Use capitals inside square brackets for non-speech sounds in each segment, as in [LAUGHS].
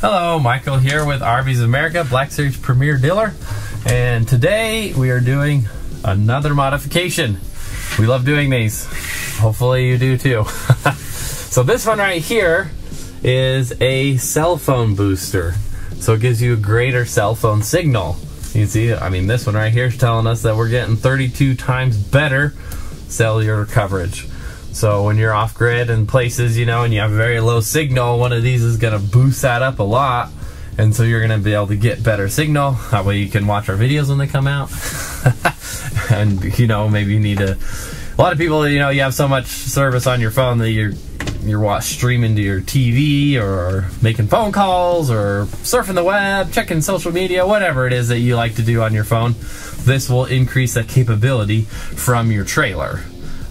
Hello, Michael here with RVs of America, Black Series Premier Dealer. And today we are doing another modification. We love doing these. Hopefully you do too. [LAUGHS] so this one right here is a cell phone booster. So it gives you a greater cell phone signal. You see, I mean, this one right here is telling us that we're getting 32 times better cellular coverage. So when you're off grid in places, you know, and you have very low signal, one of these is going to boost that up a lot. And so you're going to be able to get better signal. That way you can watch our videos when they come out. [LAUGHS] and, you know, maybe you need to. A lot of people, you know, you have so much service on your phone that you're you're watch, streaming to your TV or making phone calls or surfing the web, checking social media, whatever it is that you like to do on your phone. This will increase that capability from your trailer.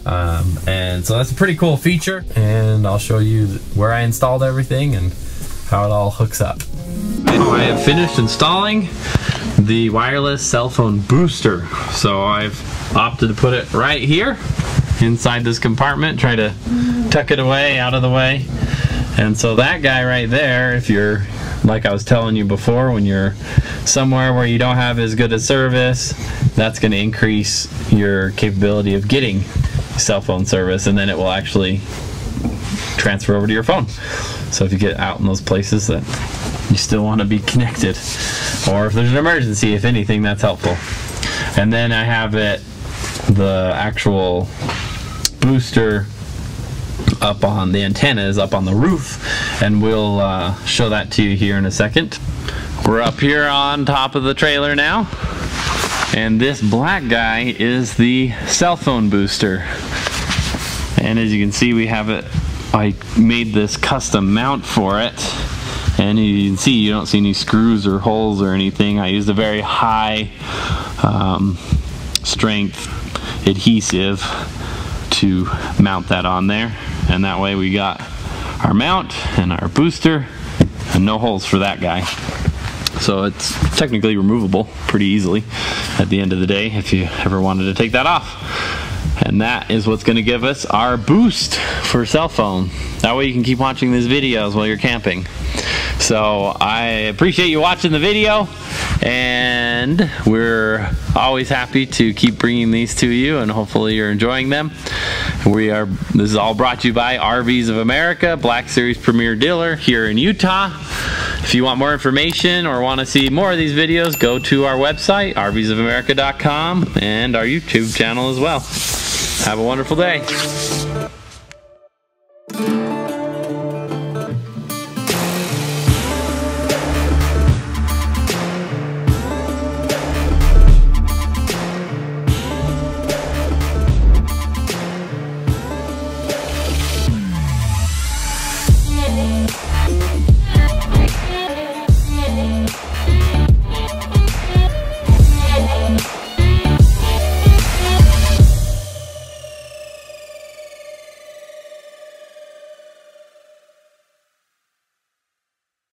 Um, and so that's a pretty cool feature and I'll show you where I installed everything and how it all hooks up. I have finished installing the wireless cell phone booster. So I've opted to put it right here inside this compartment, try to tuck it away out of the way. And so that guy right there, if you're like I was telling you before, when you're somewhere where you don't have as good a service, that's going to increase your capability of getting cell phone service and then it will actually transfer over to your phone. So if you get out in those places that you still want to be connected or if there's an emergency, if anything, that's helpful. And then I have it, the actual booster up on the antenna is up on the roof and we'll uh, show that to you here in a second. We're up here on top of the trailer now and this black guy is the cell phone booster. And as you can see, we have it, I made this custom mount for it. And you can see you don't see any screws or holes or anything. I used a very high um, strength adhesive to mount that on there. And that way we got our mount and our booster and no holes for that guy. So it's technically removable pretty easily at the end of the day if you ever wanted to take that off. And that is what's going to give us our boost for cell phone. That way you can keep watching these videos while you're camping. So I appreciate you watching the video and we're always happy to keep bringing these to you and hopefully you're enjoying them. We are this is all brought to you by RVs of America, Black Series Premier Dealer here in Utah. If you want more information or want to see more of these videos, go to our website, rvsofamerica.com, and our YouTube channel as well. Have a wonderful day.